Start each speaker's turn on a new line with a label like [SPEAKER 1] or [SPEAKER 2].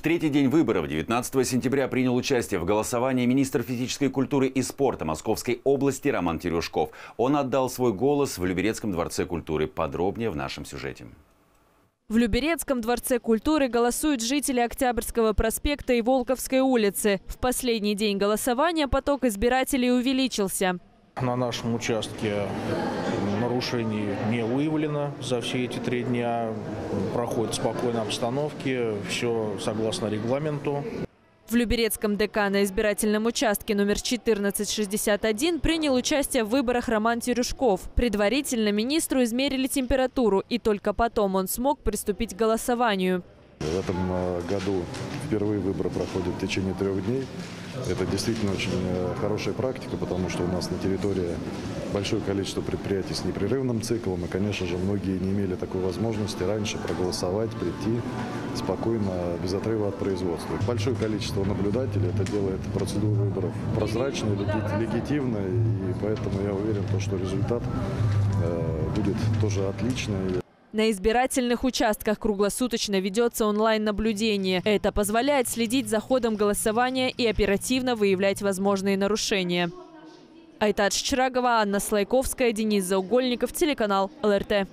[SPEAKER 1] В третий день выборов 19 сентября принял участие в голосовании министр физической культуры и спорта Московской области Роман Терюшков. Он отдал свой голос в Люберецком дворце культуры. Подробнее в нашем сюжете.
[SPEAKER 2] В Люберецком дворце культуры голосуют жители Октябрьского проспекта и Волковской улицы. В последний день голосования поток избирателей увеличился.
[SPEAKER 3] На нашем участке нарушений не выявлено за все эти три дня. Проходит в спокойной обстановке, все согласно регламенту.
[SPEAKER 2] В Люберецком ДК на избирательном участке номер 1461 принял участие в выборах Роман Терюшков. Предварительно министру измерили температуру, и только потом он смог приступить к голосованию.
[SPEAKER 4] В этом э, году впервые выборы проходят в течение трех дней. Это действительно очень э, хорошая практика, потому что у нас на территории большое количество предприятий с непрерывным циклом, и, конечно же, многие не имели такой возможности раньше проголосовать, прийти спокойно, без отрыва от производства. Большое количество наблюдателей это делает процедуру выборов прозрачной, легитимной, и поэтому я уверен, что результат э, будет тоже отличный.
[SPEAKER 2] На избирательных участках круглосуточно ведется онлайн-наблюдение. Это позволяет следить за ходом голосования и оперативно выявлять возможные нарушения. Айтат Чрагова, Анна Слайковская, Денис Заугольников, телеканал ЛРТ.